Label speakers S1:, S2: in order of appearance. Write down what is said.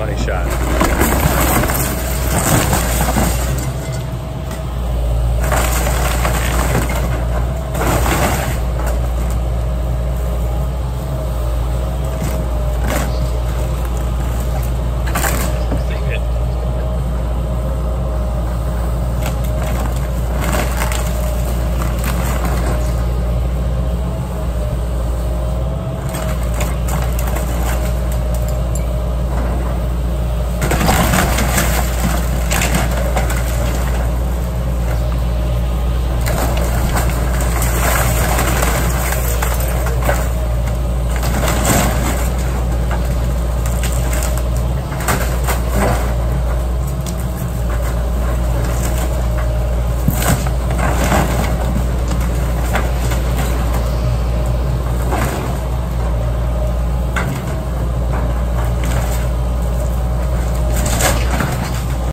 S1: money shot.